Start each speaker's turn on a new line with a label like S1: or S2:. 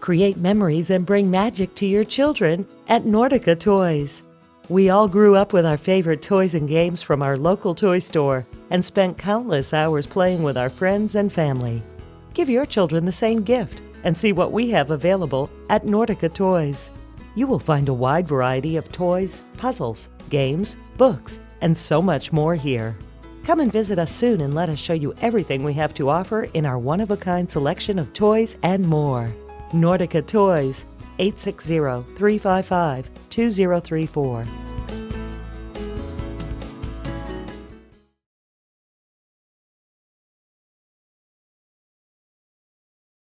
S1: Create memories and bring magic to your children at Nordica Toys. We all grew up with our favorite toys and games from our local toy store and spent countless hours playing with our friends and family. Give your children the same gift and see what we have available at Nordica Toys. You will find a wide variety of toys, puzzles, games, books, and so much more here. Come and visit us soon and let us show you everything we have to offer in our one of a kind selection of toys and more. Nordica Toys, 860 355 2034.